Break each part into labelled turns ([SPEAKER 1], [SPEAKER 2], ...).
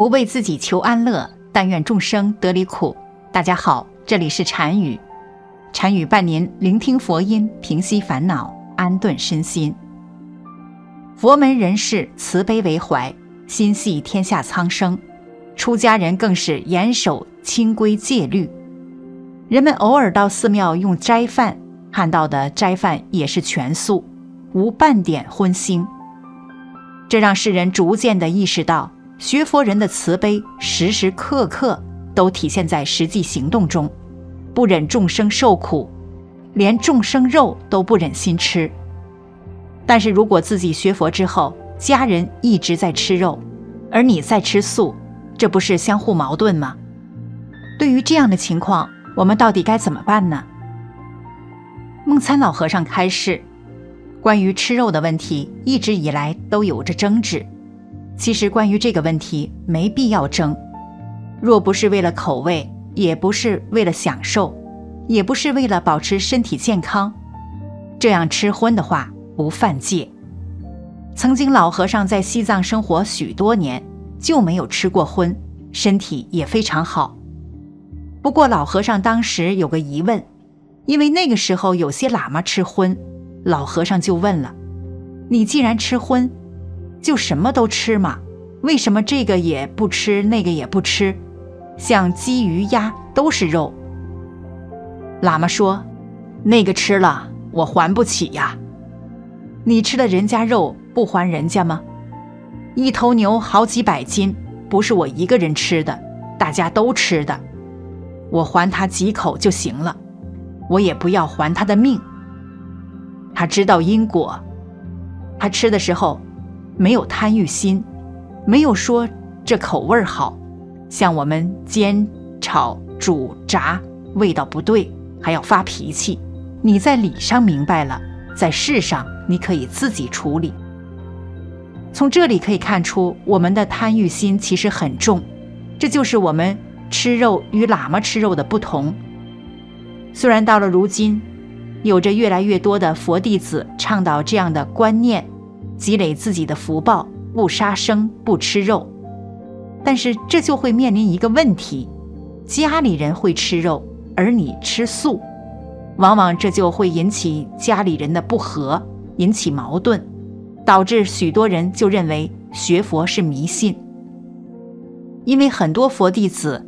[SPEAKER 1] 不为自己求安乐，但愿众生得离苦。大家好，这里是禅语，禅语伴您聆听佛音，平息烦恼，安顿身心。佛门人士慈悲为怀，心系天下苍生，出家人更是严守清规戒律。人们偶尔到寺庙用斋饭，看到的斋饭也是全素，无半点荤腥。这让世人逐渐地意识到。学佛人的慈悲，时时刻刻都体现在实际行动中，不忍众生受苦，连众生肉都不忍心吃。但是如果自己学佛之后，家人一直在吃肉，而你在吃素，这不是相互矛盾吗？对于这样的情况，我们到底该怎么办呢？梦参老和尚开示，关于吃肉的问题，一直以来都有着争执。其实，关于这个问题，没必要争。若不是为了口味，也不是为了享受，也不是为了保持身体健康，这样吃荤的话不犯戒。曾经老和尚在西藏生活许多年，就没有吃过荤，身体也非常好。不过老和尚当时有个疑问，因为那个时候有些喇嘛吃荤，老和尚就问了：“你既然吃荤？”就什么都吃嘛？为什么这个也不吃，那个也不吃？像鸡、鱼、鸭都是肉。喇嘛说：“那个吃了，我还不起呀。你吃了人家肉，不还人家吗？一头牛好几百斤，不是我一个人吃的，大家都吃的，我还他几口就行了，我也不要还他的命。他知道因果，他吃的时候。”没有贪欲心，没有说这口味好，像我们煎、炒、煮、炸，味道不对还要发脾气。你在理上明白了，在事上你可以自己处理。从这里可以看出，我们的贪欲心其实很重，这就是我们吃肉与喇嘛吃肉的不同。虽然到了如今，有着越来越多的佛弟子倡导这样的观念。积累自己的福报，不杀生，不吃肉，但是这就会面临一个问题：家里人会吃肉，而你吃素，往往这就会引起家里人的不和，引起矛盾，导致许多人就认为学佛是迷信。因为很多佛弟子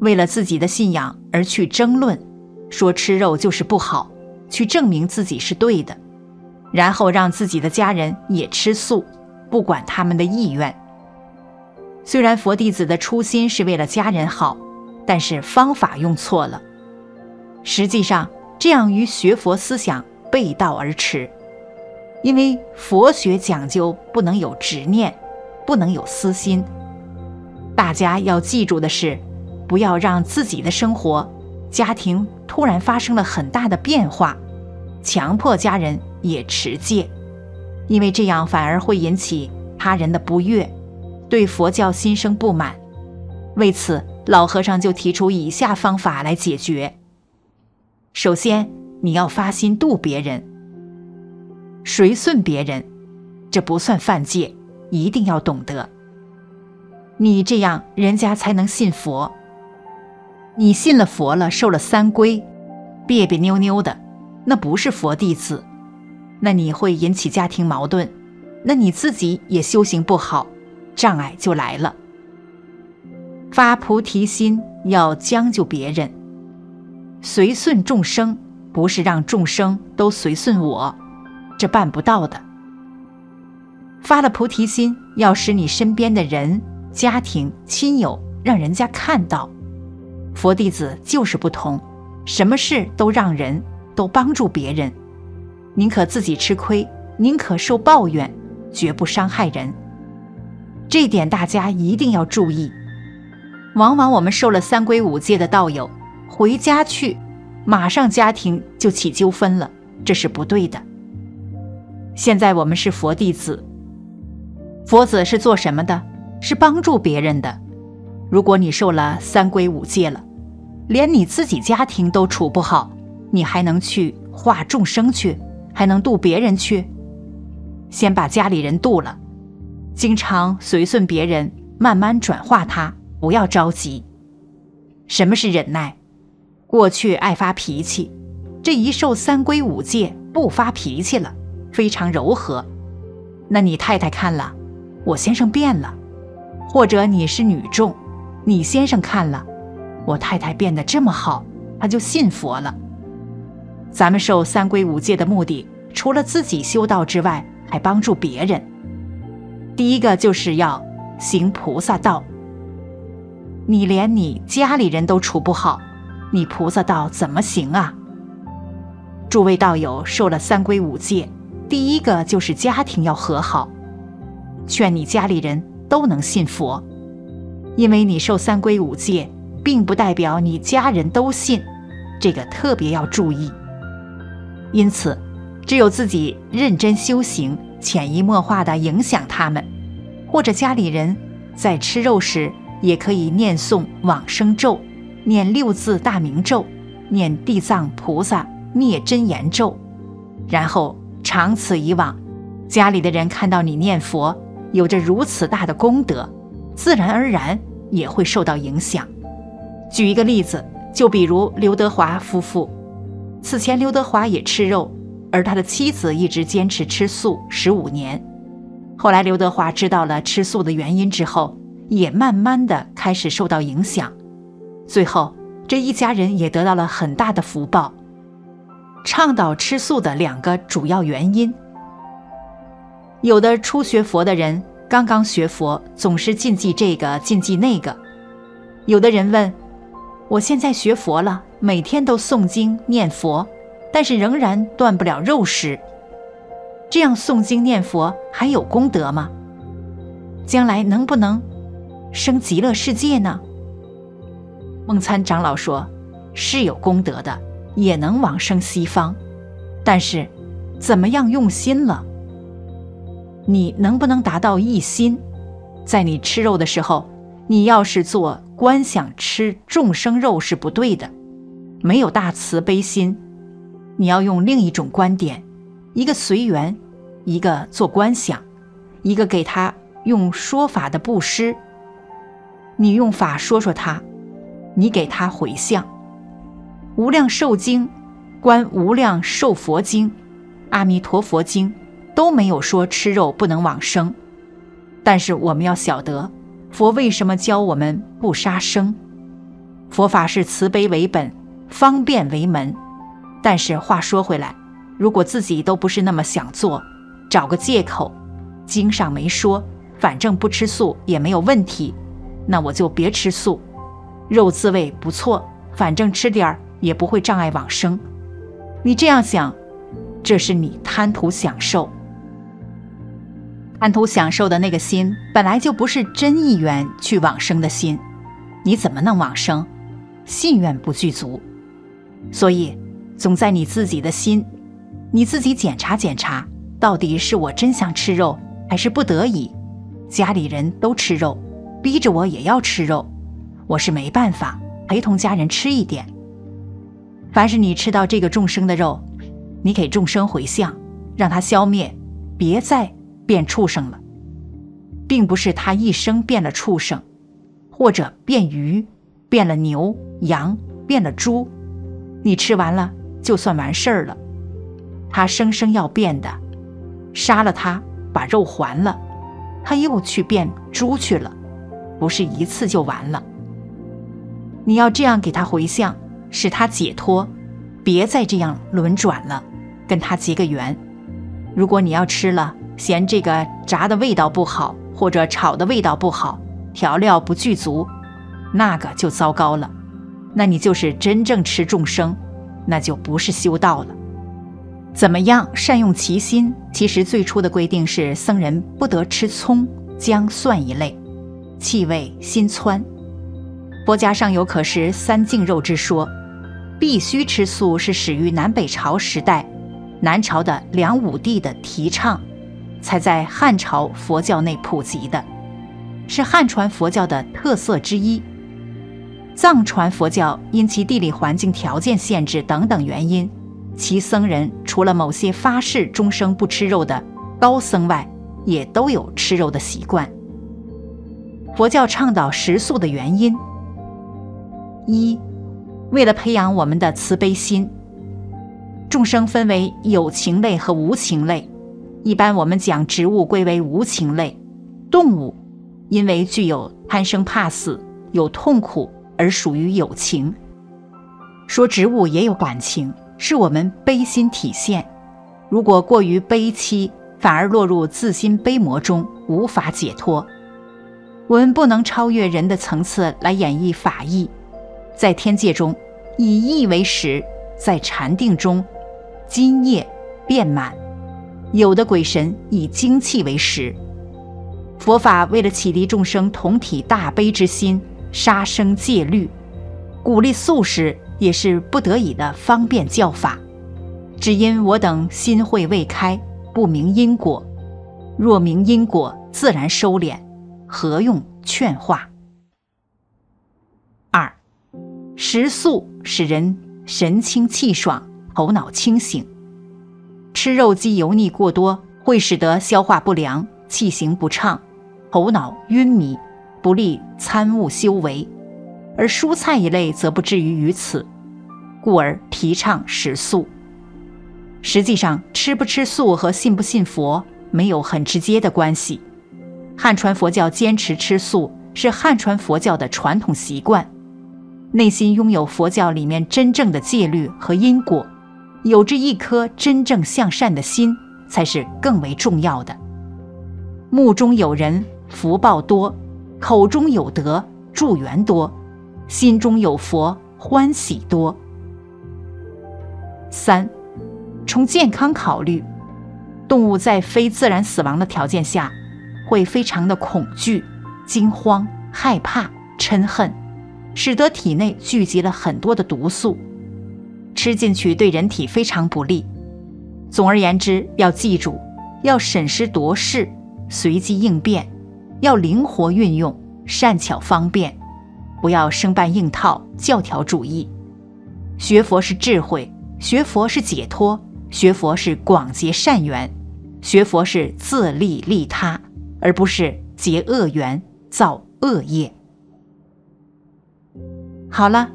[SPEAKER 1] 为了自己的信仰而去争论，说吃肉就是不好，去证明自己是对的。然后让自己的家人也吃素，不管他们的意愿。虽然佛弟子的初心是为了家人好，但是方法用错了。实际上，这样与学佛思想背道而驰。因为佛学讲究不能有执念，不能有私心。大家要记住的是，不要让自己的生活、家庭突然发生了很大的变化，强迫家人。也持戒，因为这样反而会引起他人的不悦，对佛教心生不满。为此，老和尚就提出以下方法来解决：首先，你要发心度别人，随顺别人，这不算犯戒，一定要懂得。你这样，人家才能信佛。你信了佛了，受了三规，别别扭扭的，那不是佛弟子。那你会引起家庭矛盾，那你自己也修行不好，障碍就来了。发菩提心要将就别人，随顺众生，不是让众生都随顺我，这办不到的。发了菩提心，要使你身边的人、家庭、亲友，让人家看到，佛弟子就是不同，什么事都让人，都帮助别人。宁可自己吃亏，宁可受抱怨，绝不伤害人。这点大家一定要注意。往往我们受了三规五戒的道友，回家去，马上家庭就起纠纷了，这是不对的。现在我们是佛弟子，佛子是做什么的？是帮助别人的。如果你受了三规五戒了，连你自己家庭都处不好，你还能去化众生去？还能渡别人去，先把家里人渡了，经常随顺别人，慢慢转化他，不要着急。什么是忍耐？过去爱发脾气，这一受三规五戒，不发脾气了，非常柔和。那你太太看了，我先生变了；或者你是女众，你先生看了，我太太变得这么好，他就信佛了。咱们受三规五戒的目的，除了自己修道之外，还帮助别人。第一个就是要行菩萨道。你连你家里人都处不好，你菩萨道怎么行啊？诸位道友受了三规五戒，第一个就是家庭要和好，劝你家里人都能信佛，因为你受三规五戒，并不代表你家人都信，这个特别要注意。因此，只有自己认真修行，潜移默化地影响他们，或者家里人在吃肉时。也可以念诵往生咒，念六字大明咒，念地藏菩萨灭真言咒，然后长此以往，家里的人看到你念佛有着如此大的功德，自然而然也会受到影响。举一个例子，就比如刘德华夫妇，此前刘德华也吃肉，而他的妻子一直坚持吃素十五年，后来刘德华知道了吃素的原因之后。也慢慢的开始受到影响，最后这一家人也得到了很大的福报。倡导吃素的两个主要原因：有的初学佛的人刚刚学佛，总是禁忌这个禁忌那个；有的人问，我现在学佛了，每天都诵经念佛，但是仍然断不了肉食，这样诵经念佛还有功德吗？将来能不能？生极乐世界呢？梦参长老说，是有功德的，也能往生西方，但是怎么样用心了？你能不能达到一心？在你吃肉的时候，你要是做观想吃众生肉是不对的，没有大慈悲心。你要用另一种观点，一个随缘，一个做观想，一个给他用说法的布施。你用法说说他，你给他回向，《无量寿经》、《观无量寿佛经》、《阿弥陀佛经》都没有说吃肉不能往生，但是我们要晓得，佛为什么教我们不杀生？佛法是慈悲为本，方便为门。但是话说回来，如果自己都不是那么想做，找个借口，经上没说，反正不吃素也没有问题。那我就别吃素，肉滋味不错，反正吃点儿也不会障碍往生。你这样想，这是你贪图享受。贪图享受的那个心，本来就不是真意愿去往生的心，你怎么能往生？信愿不具足，所以总在你自己的心，你自己检查检查，到底是我真想吃肉，还是不得已？家里人都吃肉。逼着我也要吃肉，我是没办法陪同家人吃一点。凡是你吃到这个众生的肉，你给众生回向，让他消灭，别再变畜生了，并不是他一生变了畜生，或者变鱼，变了牛羊，变了猪，你吃完了就算完事儿了。他生生要变的，杀了他，把肉还了，他又去变猪去了。不是一次就完了。你要这样给他回向，使他解脱，别再这样轮转了，跟他结个缘。如果你要吃了，嫌这个炸的味道不好，或者炒的味道不好，调料不具足，那个就糟糕了。那你就是真正吃众生，那就不是修道了。怎么样善用其心？其实最初的规定是僧人不得吃葱、姜、蒜一类。气味辛窜，佛家尚有可食三净肉之说，必须吃素是始于南北朝时代，南朝的梁武帝的提倡，才在汉朝佛教内普及的，是汉传佛教的特色之一。藏传佛教因其地理环境条件限制等等原因，其僧人除了某些发誓终生不吃肉的高僧外，也都有吃肉的习惯。佛教倡导食素的原因：一，为了培养我们的慈悲心。众生分为有情类和无情类，一般我们将植物归为无情类。动物因为具有贪生怕死、有痛苦而属于有情。说植物也有感情，是我们悲心体现。如果过于悲戚，反而落入自心悲魔中，无法解脱。我们不能超越人的层次来演绎法义，在天界中以意为食，在禅定中今夜遍满。有的鬼神以精气为食。佛法为了启迪众生同体大悲之心，杀生戒律，鼓励素食也是不得已的方便教法。只因我等心慧未开，不明因果。若明因果，自然收敛，何用劝化？二，食素使人神清气爽，头脑清醒。吃肉鸡油腻过多，会使得消化不良，气行不畅。头脑晕迷，不利参悟修为；而蔬菜一类则不至于于此，故而提倡食素。实际上，吃不吃素和信不信佛没有很直接的关系。汉传佛教坚持吃素，是汉传佛教的传统习惯。内心拥有佛教里面真正的戒律和因果，有着一颗真正向善的心，才是更为重要的。目中有人。福报多，口中有德，助缘多，心中有佛，欢喜多。三，从健康考虑，动物在非自然死亡的条件下，会非常的恐惧、惊慌、害怕、嗔恨，使得体内聚集了很多的毒素，吃进去对人体非常不利。总而言之，要记住，要审时度势，随机应变。要灵活运用，善巧方便，不要生搬硬套、教条主义。学佛是智慧，学佛是解脱，学佛是广结善缘，学佛是自利利他，而不是结恶缘、造恶业。好了，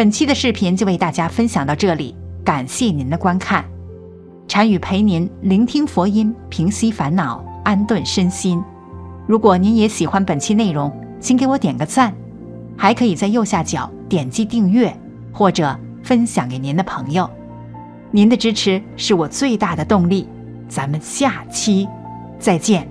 [SPEAKER 1] 本期的视频就为大家分享到这里，感谢您的观看。禅语陪您聆听佛音，平息烦恼，安顿身心。如果您也喜欢本期内容，请给我点个赞，还可以在右下角点击订阅或者分享给您的朋友。您的支持是我最大的动力。咱们下期再见。